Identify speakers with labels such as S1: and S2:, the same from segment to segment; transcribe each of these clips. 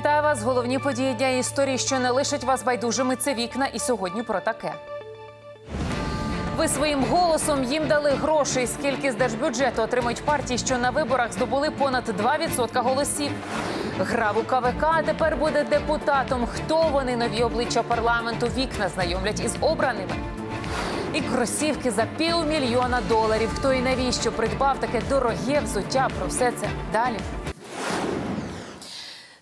S1: Вітаю вас! Головні події дня історії, що не лишать вас байдужими. Це вікна. І сьогодні про таке. Ви своїм голосом їм дали грошей. Скільки з держбюджету отримують партії, що на виборах здобули понад 2% голосів. Грав у КВК, а тепер буде депутатом. Хто вони нові обличчя парламенту? Вікна знайомлять із обраними. І кросівки за півмільйона доларів. Хто і навіщо придбав таке дороге взуття? Про все це далі.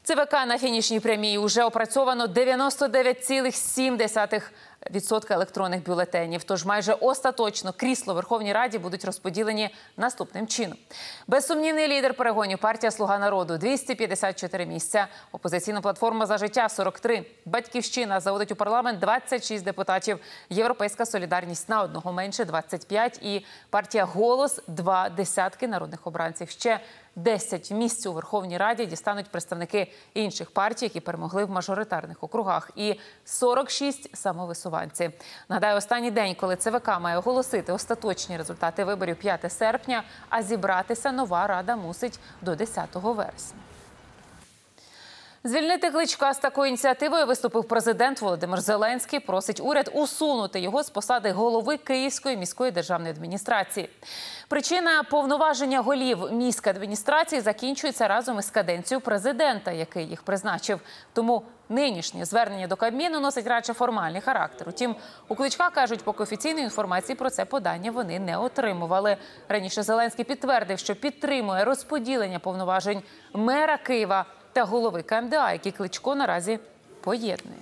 S1: ЦВК на фінішній прямій. Уже опрацьовано 99,7% електронних бюлетенів. Тож майже остаточно крісло Верховній Раді будуть розподілені наступним чином. Безсумнівний лідер перегонів партія Слуга народу 254 місця. Опозиційна платформа за життя 43. Батьківщина заводить у парламент 26 депутатів. Європейська солідарність на одного менше 25. І партія голос два десятки народних обранців. Ще 10 місць у Верховній Раді дістануть представники інших партій, які перемогли в мажоритарних округах, і 46 самовисуванці. Нагадаю, останній день, коли ЦВК має оголосити остаточні результати виборів 5 серпня, а зібратися нова рада мусить до 10 вересня. Звільнити кличка з такою ініціативою виступив президент Володимир Зеленський. Просить уряд усунути його з посади голови Київської міської державної адміністрації. Причина повноваження голів міської адміністрації закінчується разом із каденцією президента, який їх призначив. Тому нинішнє звернення до Кабміну носить радше формальний характер. Утім, у кличка кажуть, поки офіційної інформації про це подання вони не отримували. Раніше Зеленський підтвердив, що підтримує розподілення повноважень мера Києва та голови КМДА, які кличко наразі поєднує.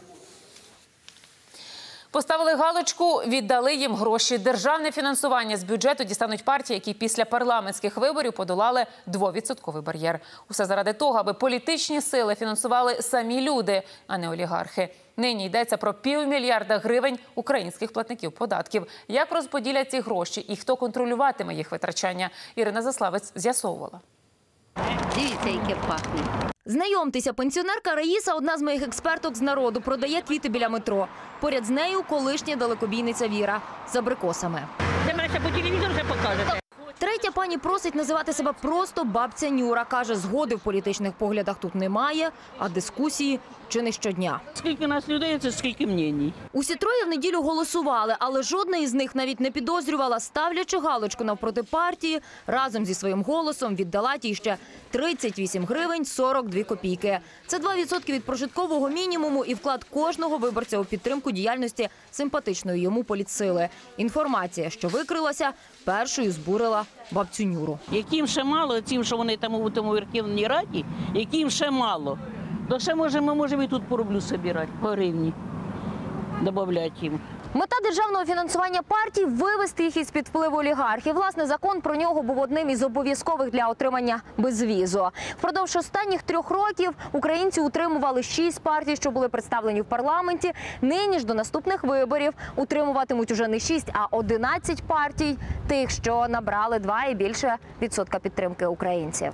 S1: Поставили галочку, віддали їм гроші. Державне фінансування з бюджету дістануть партії, які після парламентських виборів подолали двовідсотковий бар'єр. Усе заради того, аби політичні сили фінансували самі люди, а не олігархи. Нині йдеться про півмільярда гривень українських платників податків. Як розподілять ці гроші і хто контролюватиме їх витрачання? Ірина Заславець з'ясовувала.
S2: Дивіться, яке пахне.
S3: Знайомтеся, пенсіонерка Раїса – одна з моїх експерток з народу, продає квіти біля метро. Поряд з нею колишня далекобійниця Віра за абрикосами.
S2: Це мене ще по телевізору вже покажете.
S3: Третя пані просить називати себе просто бабця Нюра. Каже, згоди в політичних поглядах тут немає, а дискусії чи не щодня.
S2: Скільки нас людей, це скільки мнєній.
S3: Усі троє в неділю голосували, але жодна із них навіть не підозрювала, ставлячи галочку навпроти партії, разом зі своїм голосом віддала тій ще 38 гривень 42 копійки. Це 2% від прожиткового мінімуму і вклад кожного виборця у підтримку діяльності симпатичної йому політсили. Інформація, що викрилася, першою збурила бабцю Нюру.
S2: Яким ще мало, тим, що вони там у тому Верховній Раді, яким ще мало. То ще може, ми можемо і тут по рублю собирати, по гривні. додати їм.
S3: Мета державного фінансування партій вивести їх із під впливу олігархів. Власне, закон про нього був одним із обов'язкових для отримання безвізу. Впродовж останніх трьох років українці утримували шість партій, що були представлені в парламенті. Нині ж до наступних виборів утримуватимуть уже не шість, а 11 партій, тих, що набрали два і більше відсотка підтримки українців.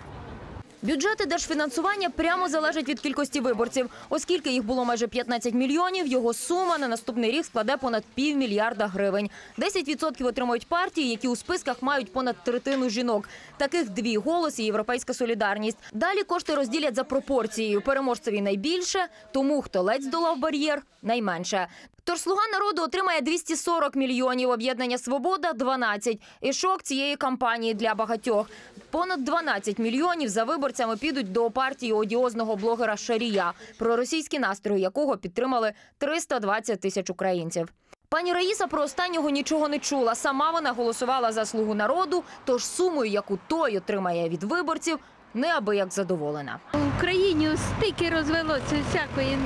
S3: Бюджети держфінансування прямо залежать від кількості виборців. Оскільки їх було майже 15 мільйонів, його сума на наступний рік складе понад півмільярда гривень. 10% отримують партії, які у списках мають понад третину жінок. Таких дві голос і європейська солідарність. Далі кошти розділять за пропорцією. Переможцеві найбільше, тому хто ледь здолав бар'єр найменше. Тож слуга народу отримає 240 мільйонів. Об'єднання Свобода 12. І шок цієї кампанії для багатьох. Понад 12 мільйонів за виборцями підуть до партії одіозного блогера Шарія, проросійські настрої якого підтримали 320 тисяч українців. Пані Раїса про останнього нічого не чула. Сама вона голосувала за слугу народу, тож сумою, яку той отримає від виборців, неабияк задоволена.
S4: В Україні стільки розвелося всякої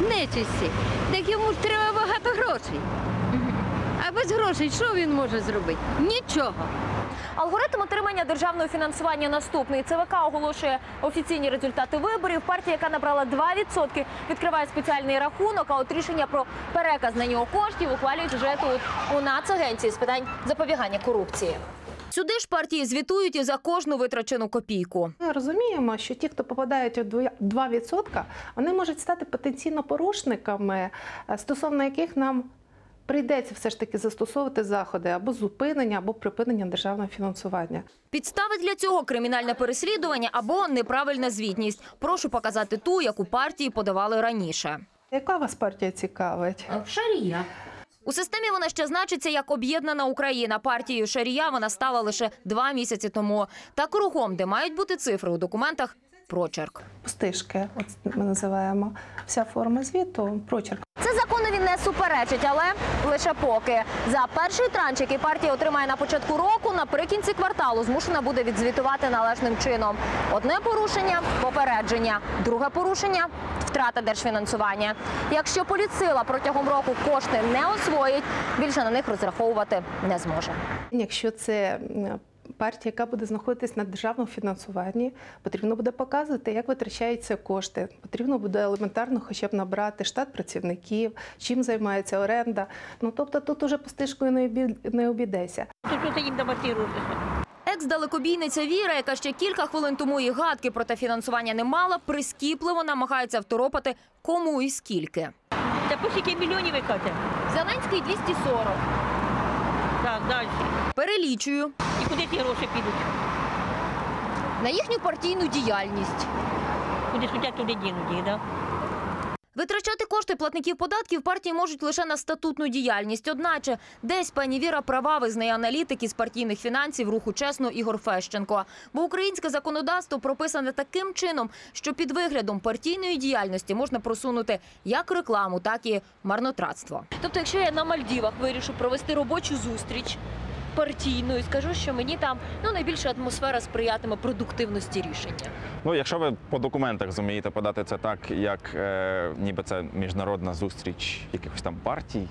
S4: нечисті, так йому ж треба багато грошей. А без грошей що він може зробити? Нічого.
S3: Алгоритм отримання державного фінансування наступний. ЦВК оголошує офіційні результати виборів. Партія, яка набрала 2%, відкриває спеціальний рахунок. А от рішення про переказ на нього коштів ухвалюють вже тут у Нацагенції з питань запобігання корупції. Сюди ж партії звітують і за кожну витрачену копійку.
S5: Ми розуміємо, що ті, хто попадають у 2%, вони можуть стати потенційно порушниками, е, стосовно яких нам прийдеться все ж таки застосовувати заходи або зупинення, або припинення державного фінансування.
S3: Підстави для цього кримінальне переслідування або неправильна звітність. Прошу показати ту, яку партії подавали раніше.
S5: Яка вас партія цікавить?
S3: Шарія. У системі вона ще значиться як об'єднана Україна. Партією Шарія вона стала лише два місяці тому. Та кругом, де мають бути цифри у документах, прочерк.
S5: Пустишки, от ми називаємо вся форма звіту, прочерк.
S3: Це законові не суперечить, але лише поки. За перший транш, який партія отримає на початку року, наприкінці кварталу змушена буде відзвітувати належним чином. Одне порушення попередження, друге порушення втрата держфінансування. Якщо поліцила протягом року кошти не освоїть, більше на них розраховувати не зможе.
S5: Якщо це партія, яка буде знаходитись на державному фінансуванні, потрібно буде показувати, як витрачаються кошти. Потрібно буде елементарно хоча б набрати штат працівників, чим займається оренда. Ну тобто тут уже пустишкою не обі- не
S2: що ти їм демонтуєшся?
S3: Екс-далекобійниця Віра, яка ще кілька хвилин тому і гадки про те фінансування не мала, прискіпливо намагається второпати кому і скільки.
S2: Та по скільки мільйонів ви кажете?
S3: Зеленський 240.
S2: Так, далі.
S3: Перелічую
S2: І куди ті гроші підуть?
S3: на їхню партійну діяльність.
S2: Куди хотять, туди дінуть їх, да?
S3: Витрачати кошти платників податків партії можуть лише на статутну діяльність. Одначе десь пані Віра права визнає аналітики з партійних фінансів руху чесно Ігор Фещенко. Бо українське законодавство прописане таким чином, що під виглядом партійної діяльності можна просунути як рекламу, так і марнотратство. Тобто, якщо я на Мальдівах вирішу провести робочу зустріч партійну і скажу, що мені там ну найбільше атмосфера сприятиме продуктивності рішення.
S6: Ну, якщо ви по документах зумієте подати це так, як е, ніби це міжнародна зустріч якихось там партій,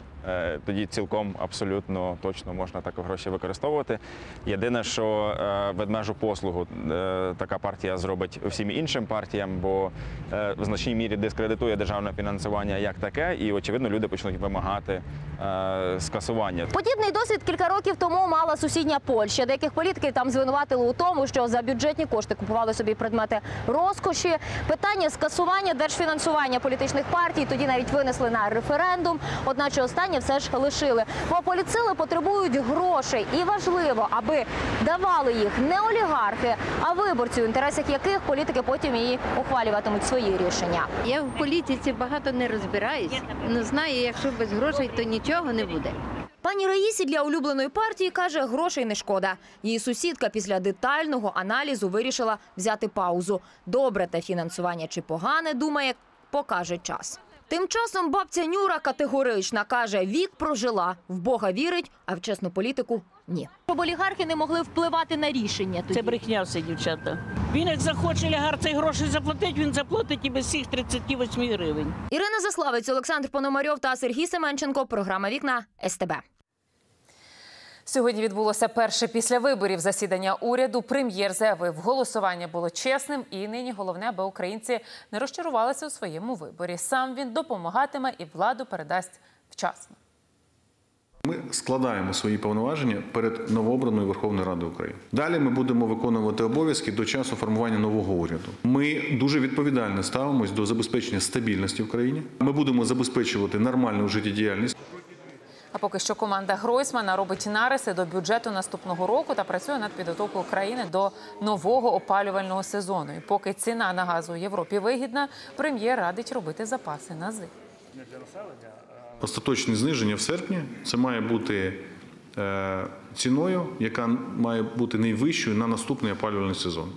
S6: тоді цілком абсолютно точно можна так гроші використовувати. Єдине, що е, ведмежу послугу е, така партія зробить всім іншим партіям, бо е, в значній мірі дискредитує державне фінансування як таке, і очевидно люди почнуть вимагати е, скасування.
S3: Подібний досвід кілька років тому мала сусідня Польща. Деяких політиків там звинуватили у тому, що за бюджетні кошти купували собі предмети розкоші. Питання скасування держфінансування політичних партій тоді навіть винесли на референдум. Одначе останнє все ж лишили. Бо поліцили потребують грошей, і важливо, аби давали їх не олігархи, а виборці, у інтересах яких політики потім і ухвалюватимуть свої рішення.
S4: Я в політиці багато не розбираюсь. Ну знаю, якщо без грошей, то нічого не буде.
S3: Пані Раїсі для улюбленої партії каже, грошей не шкода. Її сусідка після детального аналізу вирішила взяти паузу. Добре те фінансування чи погане, думає, покаже час. Тим часом бабця Нюра категорична каже, вік прожила, в Бога вірить, а в чесну політику ні. Щоб олігархи не могли впливати на рішення.
S2: Це брехня все, дівчата. Він як захоче лягар цей гроші заплатить, він заплатить і без всіх 38 гривень.
S3: Ірина Заславець, Олександр Пономарьов та Сергій Семенченко. Програма Вікна СТБ.
S1: Сьогодні відбулося перше після виборів засідання уряду. Прем'єр заявив, голосування було чесним, і нині головне, аби українці не розчарувалися у своєму виборі. Сам він допомагатиме і владу передасть вчасно.
S7: Ми складаємо свої повноваження перед новообраною Верховною Радою України. Далі ми будемо виконувати обов'язки до часу формування нового уряду. Ми дуже відповідально ставимось до забезпечення стабільності в країні. Ми будемо забезпечувати нормальну життєдіяльність.
S1: А поки що команда Гройсмана робить нариси до бюджету наступного року та працює над підготовкою країни до нового опалювального сезону. І поки ціна на газ у Європі вигідна, прем'єр радить робити запаси на зиму.
S7: Остаточне зниження в серпні це має бути е, ціною, яка має бути найвищою на наступний опалювальний сезон.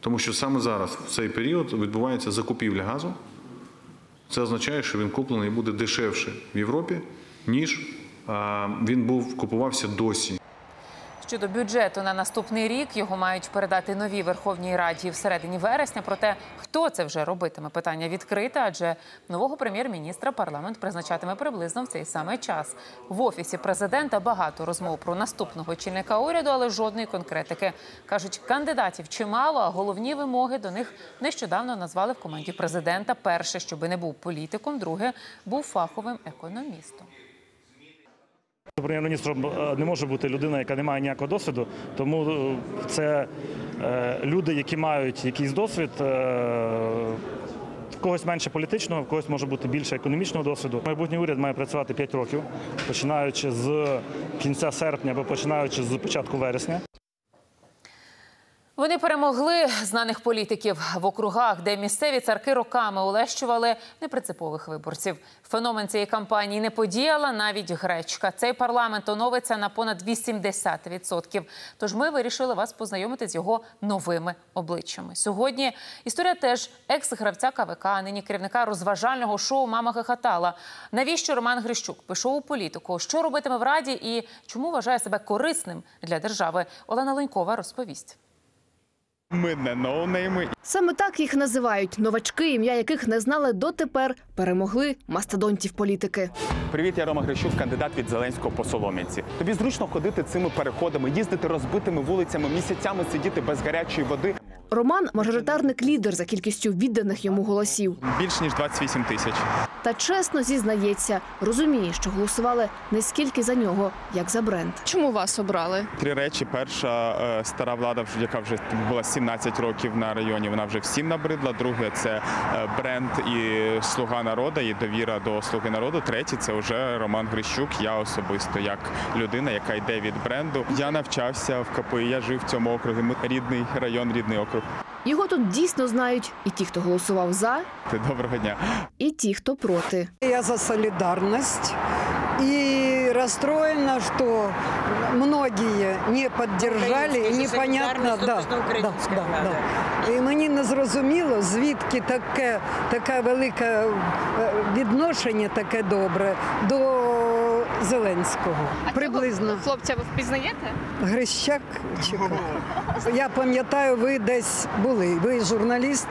S7: Тому що саме зараз, в цей період, відбувається закупівля газу. Це означає, що він куплений буде дешевше в Європі, ніж він був купувався досі.
S1: Щодо бюджету на наступний рік його мають передати новій Верховній Раді всередині вересня. Проте хто це вже робитиме? Питання відкрите, адже нового прем'єр-міністра парламент призначатиме приблизно в цей самий час. В офісі президента багато розмов про наступного очільника уряду, але жодної конкретики кажуть, кандидатів чимало, а головні вимоги до них нещодавно назвали в команді президента. Перше, щоби не був політиком, друге був фаховим економістом.
S8: Прем'єр-міністром е, не може бути людина, яка не має ніякого досвіду. Тому е, це е, люди, які мають якийсь досвід, В когось менше політичного, в когось може бути більше економічного досвіду. Майбутній уряд має працювати 5 років, починаючи з кінця серпня або починаючи з початку вересня.
S1: Вони перемогли знаних політиків в округах, де місцеві царки роками улещували непринципових виборців. Феномен цієї кампанії не подіяла навіть гречка. Цей парламент оновиться на понад 80%. Тож ми вирішили вас познайомити з його новими обличчями. Сьогодні історія теж екс-гравця КВК, нині керівника розважального шоу Мама хихотала. Навіщо Роман Грищук пішов у політику? Що робитиме в раді і чому вважає себе корисним для держави? Олена Ленькова розповість.
S9: Ми не ноунейми.
S10: Саме так їх називають новачки, ім'я яких не знали дотепер, перемогли мастодонтів політики.
S9: Привіт, я Рома Грищук, кандидат від Зеленського по Солом'янці. Тобі зручно ходити цими переходами, їздити розбитими вулицями, місяцями сидіти без гарячої води.
S10: Роман мажоритарник лідер за кількістю відданих йому голосів.
S9: Більш ніж 28 тисяч.
S10: Та чесно зізнається, розуміє, що голосували не скільки за нього, як за бренд.
S11: Чому вас обрали?
S9: Три речі: перша е, стара влада, яка вже була 17 років на районі, вона вже всім набридла. Друге це е, бренд і слуга народу, і довіра до слуги народу. Третє це вже Роман Грищук. Я особисто як людина, яка йде від бренду. Я навчався в КПІ, я жив в цьому округі. Рідний район, рідний округ.
S10: Його тут дійсно знають і ті, хто голосував за,
S9: доброго дня.
S10: і ті, хто проти.
S12: Я за солидарность и расстроена, что многие не поддержали, и непонятно, да, да, да, да. І мені не зрозуміло, звідки таке, таке велике е, відношення, таке добре до Зеленського. Приблизно.
S11: Хлопця ви впізнаєте?
S12: Грищак Чекав. Я пам'ятаю, ви десь були. Ви журналіст,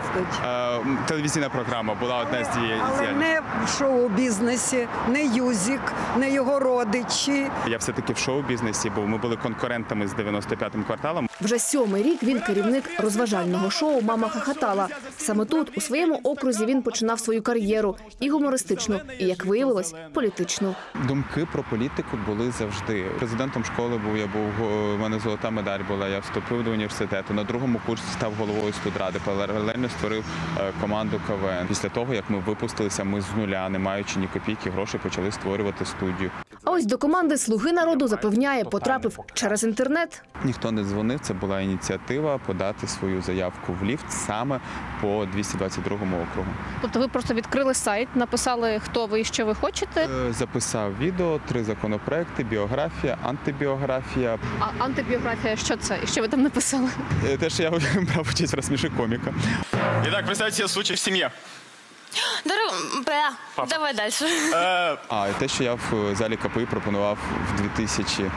S9: Е, телевізійна програма була одна з діє-
S12: але не в шоу-бізнесі, не Юзік, не його родичі.
S9: Я все-таки в шоу-бізнесі був. Ми були конкурентами з 95-м кварталом.
S10: Вже сьомий рік він керівник розважального шоу Мама хахатала. Саме тут, у своєму окрузі, він починав свою кар'єру і гумористичну, і як виявилось, політичну.
S9: Думки про політику були завжди. Президентом школи був, я був у мене золота медаль була. Я вступив до університету. На другому курсі став головою студради. Паралельно створив е, команду КВН. Після того, як ми випустилися, ми з нуля, не маючи ні копійки грошей, почали створювати студію.
S10: А ось до команди Слуги народу запевняє, потрапив через інтернет.
S9: Ніхто не дзвонив. Це була ініціатива подати свою заявку в ліфт саме по 222 округу.
S11: Тобто ви просто відкрили сайт, написали, хто ви і що ви хочете.
S9: Е, Записав відео, три законопроекти, біографія, антибіографія.
S11: А антибіографія, що це? І що ви там написали?
S9: Е, Те, що я брав участь в розсміши коміка. Итак, представьте себе случай в сім'ї.
S11: Давай далі.
S9: А те, що я в залі КПІ пропонував в 2000,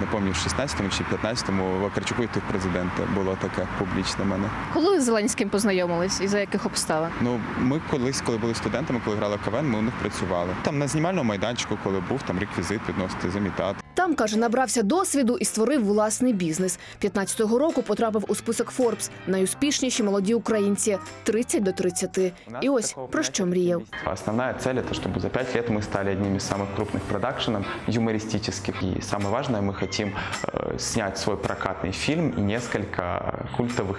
S9: не пам'ятаю, 16-му чи 15-му Вакарчуку йти в президенти. Було таке публічне в мене.
S11: Коли ви з Зеленським познайомились і за яких обставин?
S9: Ну, ми колись, коли були студентами, коли грали в КВН, ми у них працювали. Там на знімальному майданчику, коли був, там реквізит підносити, замітати.
S10: Там каже, набрався досвіду і створив власний бізнес. 15-го року потрапив у список Forbes – найуспішніші молоді українці 30 до 30. І ось про що мріяв.
S9: Основная цель это, чтобы за пять лет мы стали одним из самых крупных продакшенов юмористических. И самое важное, мы хотим э, снять свой прокатный фильм и несколько культовых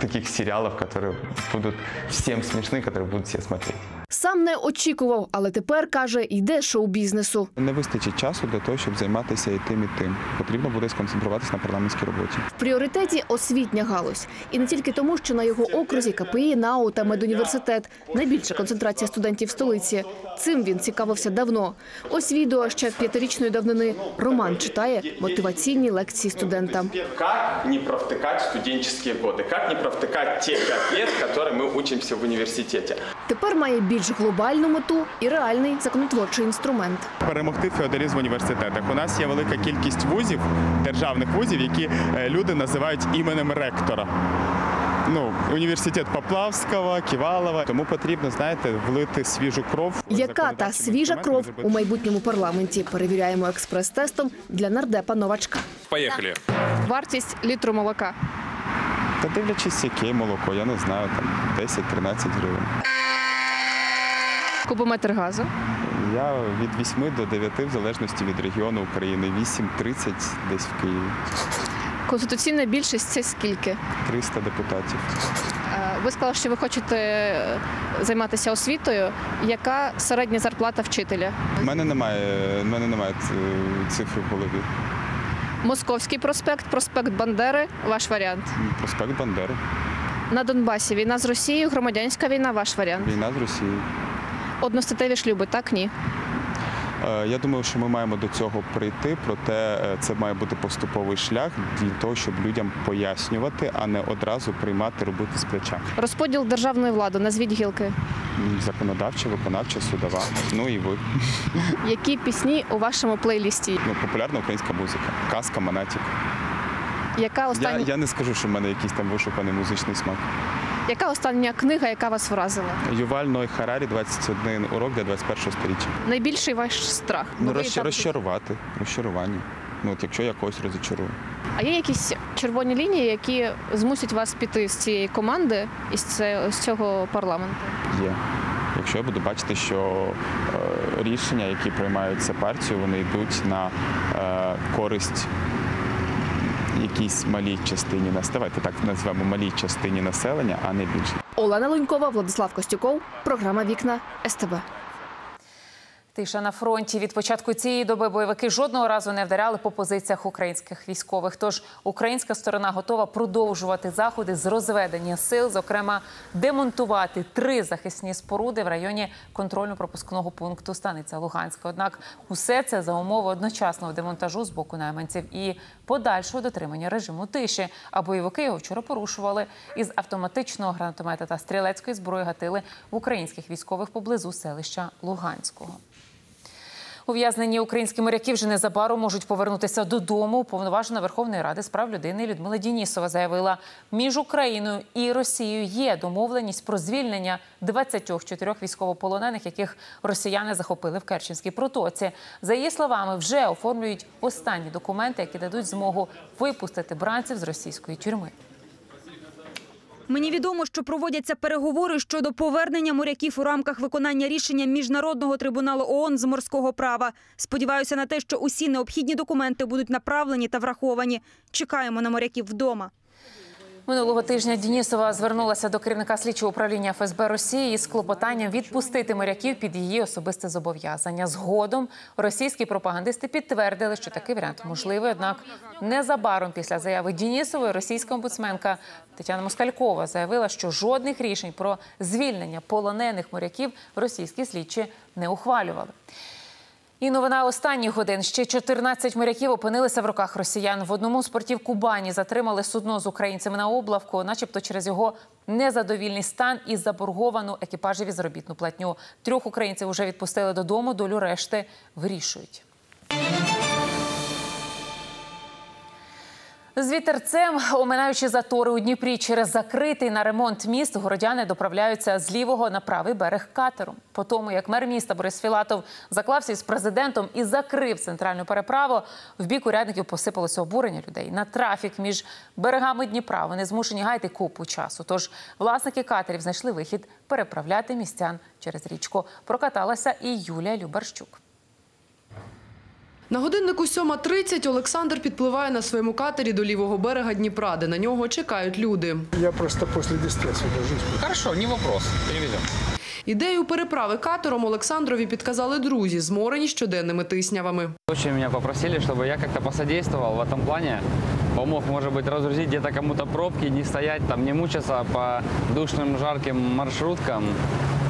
S9: таких сериалов, которые будут всем смешны, которые будут все смотреть.
S10: Сам не очікував, але тепер каже, йде шоу-бізнесу.
S9: Не вистачить часу для того, щоб займатися і тим, і тим. Потрібно буде сконцентруватися на парламентській роботі.
S10: В пріоритеті освітня галузь. І не тільки тому, що на його окрузі КПІ, НАУ та медуніверситет – найбільша концентрація студентів столиці. Цим він цікавився давно. Ось відео ще п'ятирічної давнини. Роман читає мотиваційні лекції студентам.
S9: Как не провтыкать студенческие годы? Как не провтыкать те пять лет, которые мы учимся в университете?
S10: Тепер має більш глобальну мету і реальний законотворчий інструмент.
S9: перемогти феодалізм в університетах. У нас є велика кількість вузів, державних вузів, які е, люди називають іменем ректора. Ну, університет Поплавського, Ківалова. Тому потрібно, знаєте, влити свіжу кров. в
S10: Яка та
S9: законодавчі
S10: свіжа
S9: документи,
S10: кров
S9: зробити-
S10: у майбутньому парламенті? Перевіряємо експрес-тестом для нардепа новачка.
S9: Поїхали.
S11: Вартість літру молока.
S9: Та дивлячись, яке молоко, я не знаю, там 10-13 гривень.
S11: Кубометр газу.
S9: Я від 8 до 9, в залежності від регіону України, 8-30 десь в Києві.
S11: Конституційна більшість це скільки?
S9: 300 депутатів.
S11: Е, Ви сказали, що ви хочете е, займатися освітою. Яка середня зарплата вчителя?
S9: У мене немає, в мене немає цифри в голові.
S11: Московський проспект, проспект Бандери ваш варіант.
S9: Проспект Бандери.
S11: На Донбасі війна з Росією, громадянська війна ваш варіант.
S9: Війна з Росією.
S11: Одностатеві шлюби, так ні.
S9: Е, Я думаю, що ми маємо до цього прийти, проте е, це має бути поступовий шлях для того, щоб людям пояснювати, а не одразу приймати, робити з плеча.
S11: Розподіл державної влади, назвіть гілки.
S9: Законодавча, виконавча, судова. Ну і ви.
S11: Які пісні у вашому плейлісті?
S9: Ну, популярна українська музика. Казка, монатік.
S11: Яка
S9: Я, я не скажу, що в мене якийсь там вишуканий музичний смак.
S11: Яка остання книга, яка вас вразила?
S9: Юваль Ной Харарі 21 урок для 21 сторіччя.
S11: Найбільший ваш страх?
S9: Ну, розч-
S11: там-
S9: розчарувати, розчарування. Ну, от якщо я когось розчарую.
S11: А є якісь червоні лінії, які змусять вас піти з цієї команди і з з цього парламенту?
S9: Є. Якщо я буду бачити, що е, рішення, які приймаються партією, вони йдуть на е, користь якійсь малій частині нас. давайте так назвемо малій частині населення, а не більше.
S10: Олена Лунькова, Владислав Костюков. Програма Вікна СТБ.
S1: Тиша на фронті від початку цієї доби бойовики жодного разу не вдаряли по позиціях українських військових. Тож українська сторона готова продовжувати заходи з розведення сил, зокрема демонтувати три захисні споруди в районі контрольно-пропускного пункту станиця Луганська. Однак усе це за умови одночасного демонтажу з боку найманців і подальшого дотримання режиму тиші. А бойовики його вчора порушували із автоматичного гранатомета та стрілецької зброї гатили в українських військових поблизу селища Луганського. Ув'язнені українські моряки вже незабаром можуть повернутися додому. Уповноважена Верховної Ради з прав людини Людмила Дінісова заявила, між Україною і Росією є домовленість про звільнення 24 військовополонених, яких росіяни захопили в Керченській протоці. За її словами, вже оформлюють останні документи, які дадуть змогу випустити бранців з російської тюрми.
S13: Мені відомо, що проводяться переговори щодо повернення моряків у рамках виконання рішення міжнародного трибуналу ООН з морського права. Сподіваюся на те, що усі необхідні документи будуть направлені та враховані. Чекаємо на моряків вдома.
S1: Минулого тижня Дінісова звернулася до керівника слідчого управління ФСБ Росії із клопотанням відпустити моряків під її особисте зобов'язання. Згодом російські пропагандисти підтвердили, що такий варіант можливий. Однак незабаром після заяви Дінісової російська омбудсменка Тетяна Москалькова заявила, що жодних рішень про звільнення полонених моряків російські слідчі не ухвалювали. І новина останніх годин. Ще 14 моряків опинилися в руках росіян. В одному з портів Кубані затримали судно з українцями на облавку, начебто через його незадовільний стан і заборговану екіпажеві заробітну платню. Трьох українців вже відпустили додому. Долю решти вирішують. З вітерцем, оминаючи затори у Дніпрі через закритий на ремонт міст, городяни доправляються з лівого на правий берег катером. По тому, як мер міста Борис Філатов заклався із президентом і закрив центральну переправу, в бік урядників посипалося обурення людей. На трафік між берегами Дніпра вони змушені гаяти купу часу. Тож власники катерів знайшли вихід переправляти містян через річку. Прокаталася і Юлія Любарщук.
S14: На годиннику 7.30 Олександр підпливає на своєму катері до лівого берега Дніпра, де на нього чекають люди.
S15: Я просто после 10 освобожусь.
S16: Хорошо, не вопрос. Перевезем.
S14: Ідею переправи катером Олександрові підказали друзі, зморені щоденними тиснявами.
S16: Очень меня попросили, чтобы я как-то посодействовал в этом плане. Помог, может быть, разгрузить где-то кому-то пробки, не стоять там, не мучиться по душным, жарким маршруткам.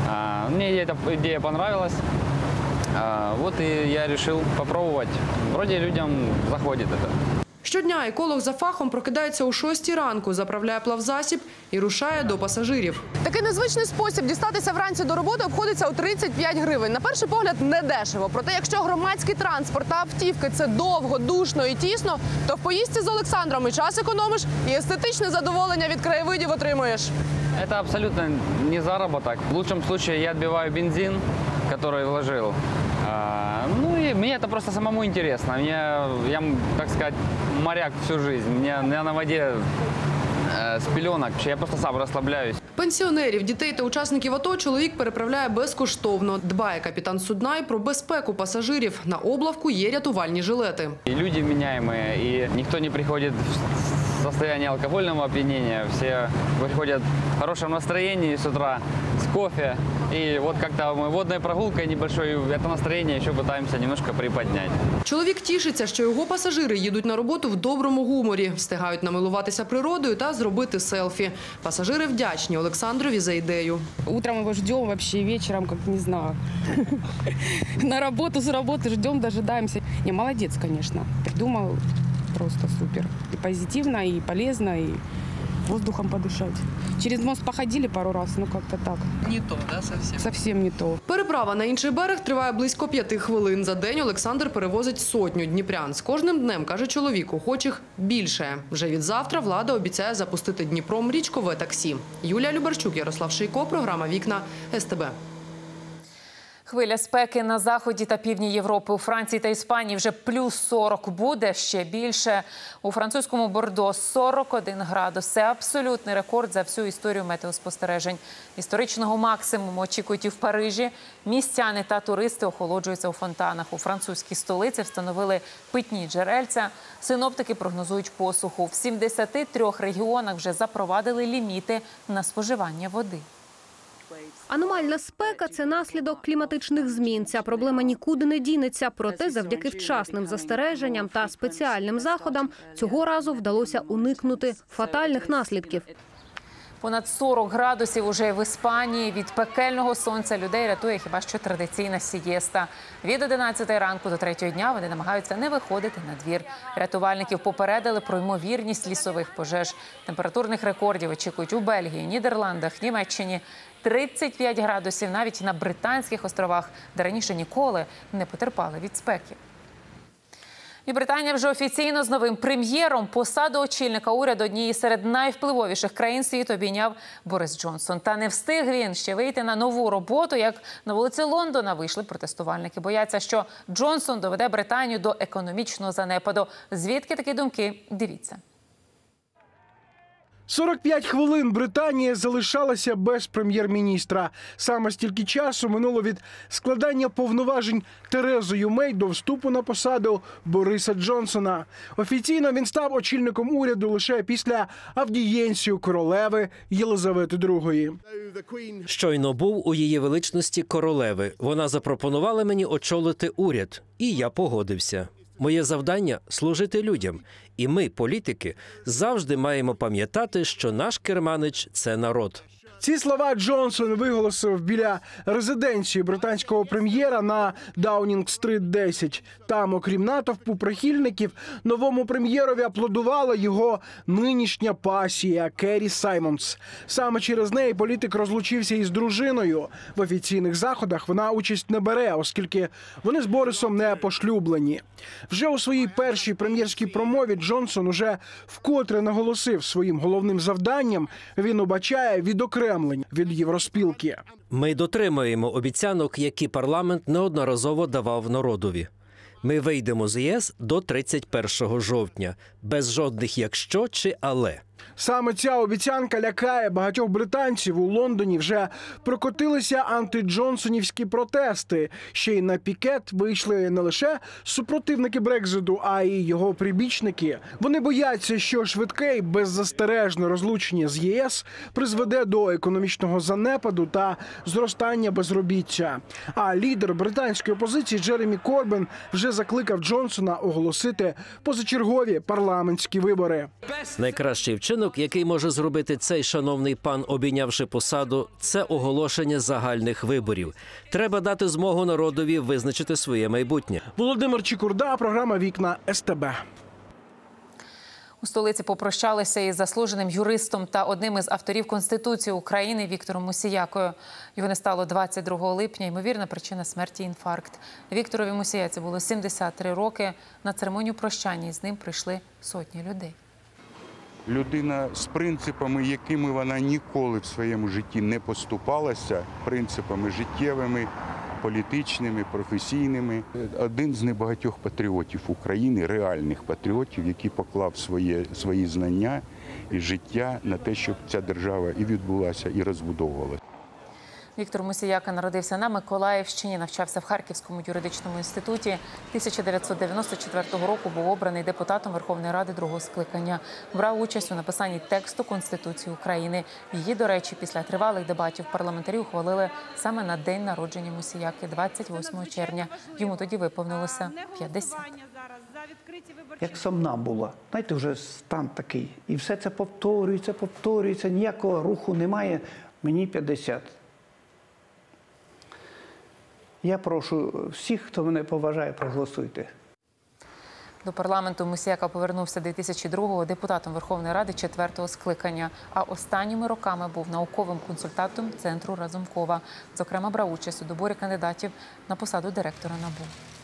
S16: А, Мне эта идея понравилась. А, Вот и я решил попробовать. Вроде людям заходит это.
S14: Щодня еколог за фахом прокидається о 6 ранку, заправляє плавзасіб і рушає до пасажирів. Такий незвичний спосіб дістатися вранці до роботи обходиться у 35 гривень. На перший погляд не дешево. Проте, якщо громадський транспорт та автівки це довго, душно і тісно, то в поїздці з Олександром і час економиш, і естетичне задоволення від краєвидів отримуєш.
S16: Это абсолютно не заработок. В лучшем случае я отбиваю бензин, который вложил. А, Ну и мне это просто самому интересно. Мне, я, так сказать, моряк всю жизнь. Мне, я на воде э, с пеленок. Я просто сам расслабляюсь.
S14: Пенсіонерів, дітей та учасників АТО чоловік переправляє безкоштовно. Дбає капітан судна й про безпеку пасажирів. На облавку є рятувальні жилети.
S16: И люди меняемые, и никто не приходит в состояние алкогольного опьянения. Все приходят хорошем настроении с утра, с кофе. И вот как-то мы водной прогулкой небольшой это настроение еще пытаемся немножко приподнять.
S14: Чоловік тішиться, що його пасажири їдуть на роботу в доброму гуморі, встигають намилуватися природою та зробити селфі. Пасажири вдячні Олександрові за ідею.
S17: Утром его ждем вообще, вечером, как не знаю. На работу, с работы ждем, дожидаемся. Не, молодец, конечно. Придумал просто супер. И позитивно, и полезно, и воздухом подышать. Через мост походили пару раз, ну как-то так.
S14: Не то, да, совсем?
S17: Совсем не то.
S14: Переправа на інший берег триває близько п'яти хвилин. За день Олександр перевозить сотню дніпрян. З кожним днем, каже чоловік, охочих більше. Вже від завтра влада обіцяє запустити Дніпром річкове таксі. Юлія Любарчук, Ярослав Шийко, програма «Вікна» СТБ.
S1: Хвиля спеки на заході та півдні Європи у Франції та Іспанії вже плюс 40 буде ще більше. У французькому Бордо 41 градус. Це абсолютний рекорд за всю історію метеоспостережень. Історичного максимуму очікують і в Парижі. Містяни та туристи охолоджуються у фонтанах. У французькій столиці встановили питні джерельця. Синоптики прогнозують посуху. В 73 регіонах вже запровадили ліміти на споживання води.
S18: Аномальна спека це наслідок кліматичних змін. Ця проблема нікуди не дінеться. Проте, завдяки вчасним застереженням та спеціальним заходам, цього разу вдалося уникнути фатальних наслідків.
S1: Понад 40 градусів уже в Іспанії. Від пекельного сонця людей рятує хіба що традиційна сієста. Від 11 ранку до 3 дня вони намагаються не виходити на двір. Рятувальників попередили про ймовірність лісових пожеж. Температурних рекордів очікують у Бельгії, Нідерландах, Німеччині. 35 градусів навіть на Британських островах, де раніше ніколи не потерпали від спеки. І Британія вже офіційно з новим прем'єром посаду очільника уряду однієї серед найвпливовіших країн світу обійняв Борис Джонсон. Та не встиг він ще вийти на нову роботу, як на вулиці Лондона вийшли протестувальники. Бояться, що Джонсон доведе Британію до економічного занепаду. Звідки такі думки? Дивіться.
S19: 45 хвилин Британія залишалася без прем'єр-міністра. Саме стільки часу минуло від складання повноважень Терезою Мей до вступу на посаду Бориса Джонсона. Офіційно він став очільником уряду лише після авдієнцію королеви Єлизавети II.
S20: Щойно був у її величності королеви. Вона запропонувала мені очолити уряд, і я погодився. Моє завдання служити людям, і ми, політики, завжди маємо пам'ятати, що наш керманич це народ.
S19: Ці слова Джонсон виголосив біля резиденції британського прем'єра на Даунінг-стрит 10. Там, окрім натовпу прихильників, новому прем'єрові аплодувала його нинішня пасія Керрі Саймонс. Саме через неї політик розлучився із дружиною. В офіційних заходах вона участь не бере, оскільки вони з Борисом не пошлюблені. Вже у своїй першій прем'єрській промові Джонсон уже вкотре наголосив своїм головним завданням. Він обачає відокремлення від євроспілки.
S20: Ми дотримуємо обіцянок, які парламент неодноразово давав народові. Ми вийдемо з ЄС до 31 жовтня, без жодних якщо чи але.
S19: Саме ця обіцянка лякає багатьох британців. У Лондоні вже прокотилися антиджонсонівські протести. Ще й на пікет вийшли не лише супротивники Брекзиту, а й його прибічники. Вони бояться, що швидке і беззастережне розлучення з ЄС призведе до економічного занепаду та зростання безробіття. А лідер британської опозиції Джеремі Корбен вже закликав Джонсона оголосити позачергові парламентські вибори.
S20: Найкращий вчинок, який може зробити цей шановний пан, обійнявши посаду, це оголошення загальних виборів. Треба дати змогу народові визначити своє майбутнє.
S19: Володимир Чікурда, програма Вікна СТБ.
S1: У столиці попрощалися із заслуженим юристом та одним із авторів Конституції України Віктором Мусіякою. Його не стало 22 липня. Ймовірна причина смерті інфаркт. Вікторові Мусіяці було 73 роки. На церемонію прощання з ним прийшли сотні людей.
S21: Людина з принципами, якими вона ніколи в своєму житті не поступалася, принципами життєвими, політичними, професійними. Один з небагатьох патріотів України, реальних патріотів, який поклав своє, свої знання і життя на те, щоб ця держава і відбулася, і розбудовувалася.
S1: Віктор Мусіяка народився на Миколаївщині, навчався в Харківському юридичному інституті. 1994 року був обраний депутатом Верховної Ради другого скликання. Брав участь у написанні тексту Конституції України. Її, до речі, після тривалих дебатів парламентарі ухвалили саме на день народження Мусіяки, 28 червня. Йому тоді виповнилося 50.
S22: як сомнамбула. Знаєте, вже стан такий. І все це повторюється, повторюється, ніякого руху немає. Мені 50. Я прошу всіх, хто мене поважає, проголосуйте.
S1: До парламенту Мусіяка повернувся 2002-го депутатом Верховної Ради четвертого скликання. А останніми роками був науковим консультантом центру Разумкова. Зокрема, брав участь у доборі кандидатів на посаду директора НАБУ.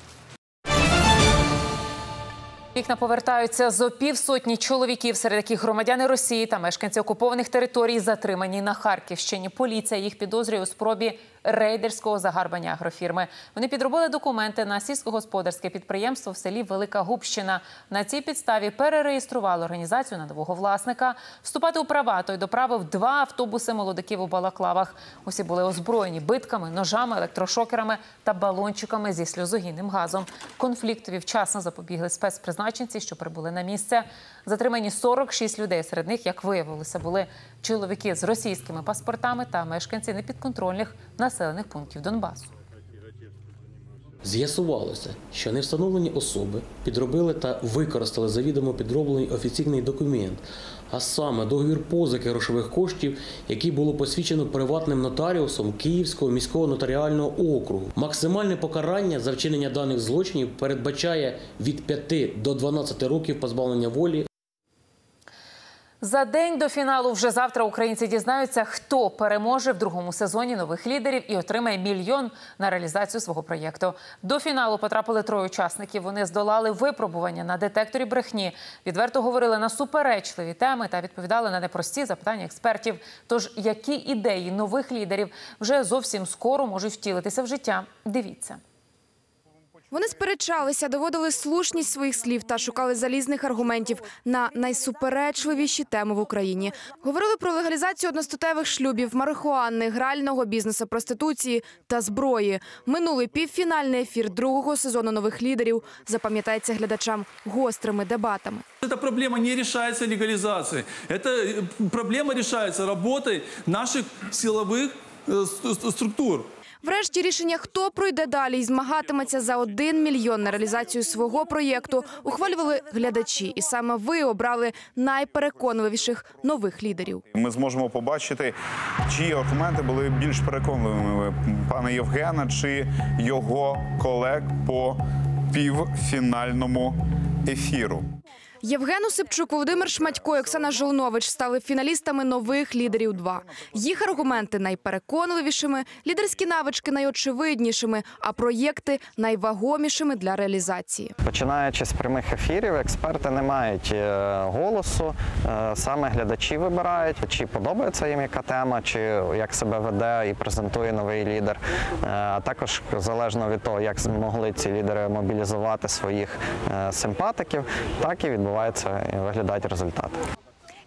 S1: Вікна повертаються зо півсотні чоловіків, серед яких громадяни Росії та мешканці окупованих територій затримані на Харківщині. Поліція їх підозрює у спробі рейдерського загарбання агрофірми. Вони підробили документи на сільськогосподарське підприємство в селі Велика Губщина. На цій підставі перереєстрували організацію на нового власника. Вступати у права той доправив два автобуси молодиків у балаклавах. Усі були озброєні битками, ножами, електрошокерами та балончиками зі сльозогінним газом. Конфліктові вчасно запобігли спецпризначенці, що прибули на місце. Затримані 46 людей. Серед них, як виявилося, були чоловіки з російськими паспортами та мешканці непідконтрольних населених пунктів Донбасу.
S23: З'ясувалося, що невстановлені особи підробили та використали завідомо підроблений офіційний документ, а саме договір позики грошових коштів, який було посвідчено приватним нотаріусом Київського міського нотаріального округу. Максимальне покарання за вчинення даних злочинів передбачає від 5 до 12 років позбавлення волі
S1: За день до фіналу вже завтра українці дізнаються, хто переможе в другому сезоні нових лідерів і отримає мільйон на реалізацію свого проєкту. До фіналу потрапили троє учасників. Вони здолали випробування на детекторі брехні, відверто говорили на суперечливі теми та відповідали на непрості запитання експертів. Тож які ідеї нових лідерів вже зовсім скоро можуть втілитися в життя? Дивіться.
S24: Вони сперечалися, доводили слушність своїх слів та шукали залізних аргументів на найсуперечливіші теми в Україні. Говорили про легалізацію одностатевих шлюбів, марихуани, грального бізнесу, проституції та зброї. Минулий півфінальний ефір другого сезону нових лідерів запам'ятається глядачам гострими дебатами.
S25: Эта проблема не решается легализацией. Эта э, проблема решается работой наших силовых э, ст- структур.
S24: Врешті рішення, хто пройде далі і змагатиметься за один мільйон на реалізацію свого проєкту, ухвалювали глядачі, і саме ви обрали найпереконливіших нових лідерів.
S26: Ми зможемо побачити, чиї аргументи були більш переконливими пана Євгена чи його колег по півфінальному ефіру.
S24: Євген Осипчук, Володимир Шматько і Оксана Жолнович стали фіналістами нових лідерів. 2 їх аргументи найпереконливішими, лідерські навички найочевиднішими, а проєкти найвагомішими для реалізації.
S27: Починаючи з прямих ефірів, експерти не мають е, голосу. Е, Саме глядачі вибирають, чи подобається їм яка тема, чи як себе веде і презентує новий лідер. Е, А також залежно від того, як змогли ці лідери мобілізувати своїх симпатиків, так і відбувається і виглядають результати.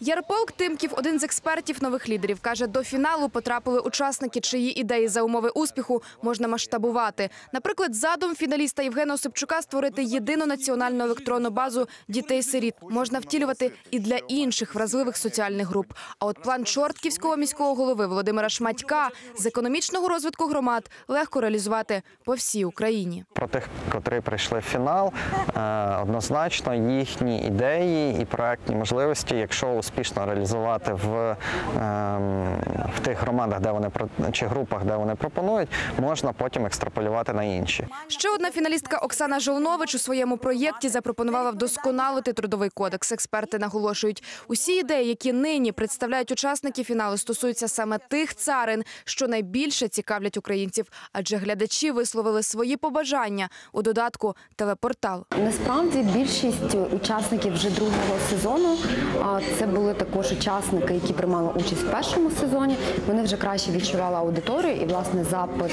S24: Ярполк Тимків, один з експертів нових лідерів, каже, до фіналу потрапили учасники, чиї ідеї за умови успіху можна масштабувати. Наприклад, задум фіналіста Євгена Осипчука створити єдину національну електронну базу дітей-сиріт можна втілювати і для інших вразливих соціальних груп. А от план Чортківського міського голови Володимира Шматька з економічного розвитку громад легко реалізувати по всій Україні.
S27: Про тих, котрі прийшли в фінал, е, однозначно їхні ідеї і проектні можливості, якщо успішно реалізувати в, ем, в тих громадах, де вони про- чи групах, де вони пропонують, можна потім екстраполювати на інші.
S24: Ще одна фіналістка Оксана Жолнович у своєму проєкті запропонувала вдосконалити трудовий кодекс. Експерти наголошують, усі ідеї, які нині представляють учасники фіналу, стосуються саме тих царин, що найбільше цікавлять українців, адже глядачі висловили свої побажання у додатку телепортал.
S28: Насправді більшість учасників вже другого сезону а, це були також учасники, які приймали участь в першому сезоні. Вони вже краще відчували аудиторію і власне запит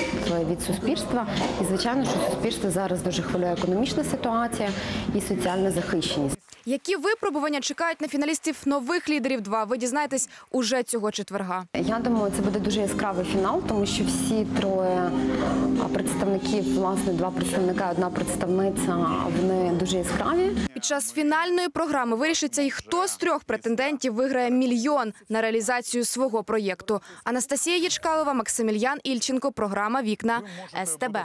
S28: від суспільства. І звичайно, що суспільство зараз дуже хвилює економічна ситуація і соціальна захищеність.
S24: Які випробування чекають на фіналістів нових лідерів 2 ви дізнаєтесь уже цього четверга.
S28: Я думаю, це буде дуже яскравий фінал, тому що всі троє представників, власне, два представника, одна представниця, вони дуже яскраві.
S24: Під час фінальної програми вирішиться і хто з трьох претендентів виграє мільйон на реалізацію свого проєкту. Анастасія Єчкалова, Максимільян Ільченко. Програма Вікна СТБ.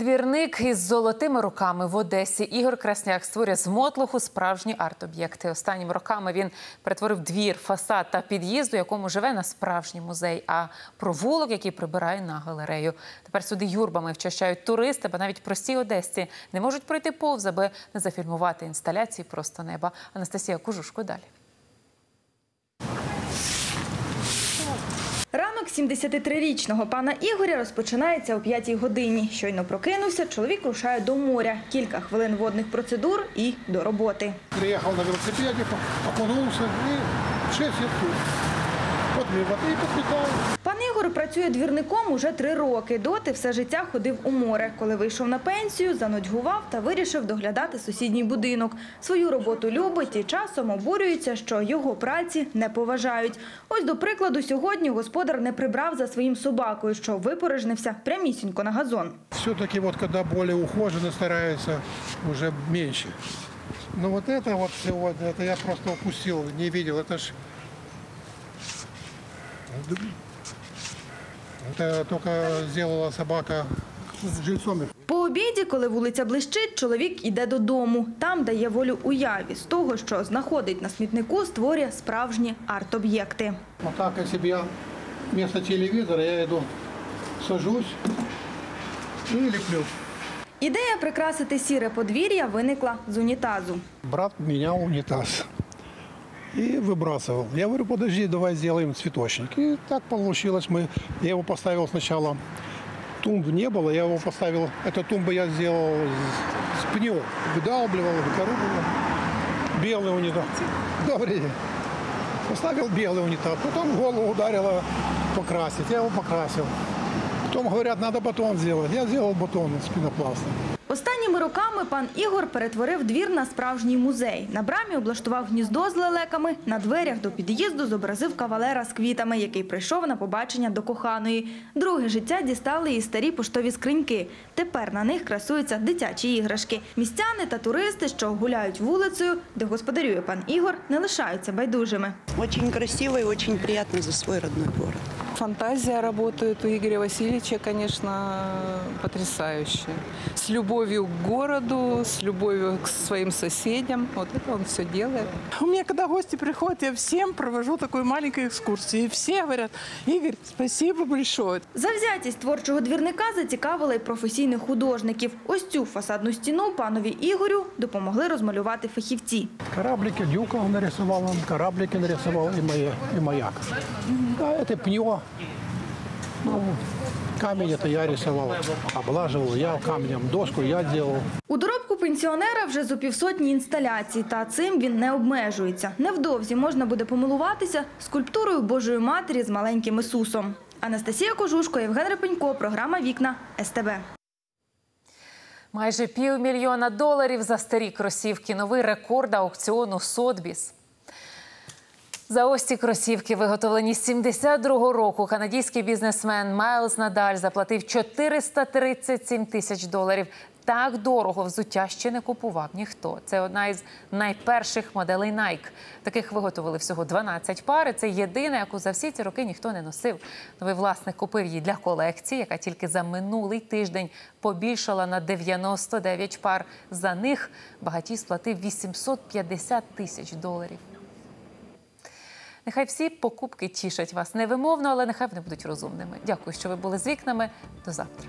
S1: Двірник із золотими руками в Одесі Ігор Красняк створює з мотлуху справжні арт-об'єкти. Останніми роками він перетворив двір, фасад та під'їзд, у якому живе на справжній музей, а провулок, який прибирає на галерею. Тепер сюди юрбами вчащають туристи, бо навіть прості одесці не можуть пройти повз, аби не зафільмувати інсталяції просто неба. Анастасія Кужушко далі.
S29: Ранок 73-річного пана Ігоря розпочинається о 5 годині. Щойно прокинувся, чоловік рушає до моря. Кілька хвилин водних процедур і до роботи.
S15: Приїхав на велосипеді, опонувся і 6 лет тут Вот мне воды подпитал.
S29: Пан Ігор працює двірником уже три роки. Доти все життя ходив у море. Коли вийшов на пенсію, занудьгував та вирішив доглядати сусідній будинок. Свою роботу любить і часом обурюється, що його праці не поважають. Ось до прикладу, сьогодні господар не прибрав за своїм собакою, що випорожнився прямісінько на газон.
S15: Все-таки вот когда более ухоженно стараются, уже меньше. Но вот это вот все, вот, это я просто упустил, не видел. Это ж... Это только сделала собака с жильцом.
S29: По обіді, коли вулиця блищить, чоловік іде додому. Там дає волю уяві. З того, що знаходить на смітнику, створює справжні арт-об'єкти.
S15: Вот так, если бы я вместо телевизора, я иду, сажусь и леплю.
S29: Ідея прикрасити сіре подвір'я виникла з унітазу.
S15: Брат менял унитаз и выбрасывал. Я говорю, подожди, давай сделаем цветочник. И так получилось. Мы, я его поставил сначала, тумб не было, я его поставил, эту тумбу я сделал с, пнем, выдалбливал, выкорубливал. Белый унитаз. Добрый. Поставил белый унитаз, потом голову ударило покрасить, я его покрасил. Потом говорят, надо батон сделать. Я сделал батон из пенопласта.
S29: Останніми роками пан Ігор перетворив двір на справжній музей. На брамі облаштував гніздо з лелеками, на дверях до під'їзду зобразив кавалера з квітами, який прийшов на побачення до коханої. Друге життя дістали і старі поштові скриньки. Тепер на них красуються дитячі іграшки. Містяни та туристи, що гуляють вулицею, де господарює пан Ігор, не лишаються байдужими.
S30: Очень красиво и очень приятно за свой родной город.
S31: Фантазия работает у Игоря Васильевича, конечно, потрясающая. С любовью к городу, с любовью к своим соседям. Вот это он все делает.
S32: У меня, когда гости приходят, я всем провожу такую маленькую экскурсию. И все говорят, Игорь, спасибо большое.
S29: Завзятість творчого двірника зацікавила й професійних художників. Ось цю фасадну стіну панові Ігорю допомогли розмалювати фахівці.
S15: Кораблики Дюков нарисовал, он кораблики нарисовал и, мая, и маяк. А это пнё. Ну, камень это я рисовал, облаживал я камнем, доску я делал.
S29: У доробку пенсіонера вже зо півсотні інсталяцій, та цим він не обмежується. Невдовзі можна буде помилуватися скульптурою Божої Матері з маленьким Ісусом. Анастасія Кожушко, Євген Репенько, програма «Вікна» СТБ.
S1: Майже півмільйона доларів за старі кросівки. Новий рекорд аукціону Сотбіс. За ось ці кросівки, виготовлені з 72-го року, канадський бізнесмен Майлз Надаль заплатив 437 тисяч доларів. Так дорого взуття ще не купував ніхто. Це одна із найперших моделей Nike. Таких виготовили всього 12 пар. Це єдина, яку за всі ці роки ніхто не носив. Новий власник купив її для колекції, яка тільки за минулий тиждень побільшала на 99 пар. За них багатій сплатив 850 тисяч доларів. Нехай всі покупки тішать вас невимовно, але нехай вони будуть розумними. Дякую, що ви були з вікнами. До завтра.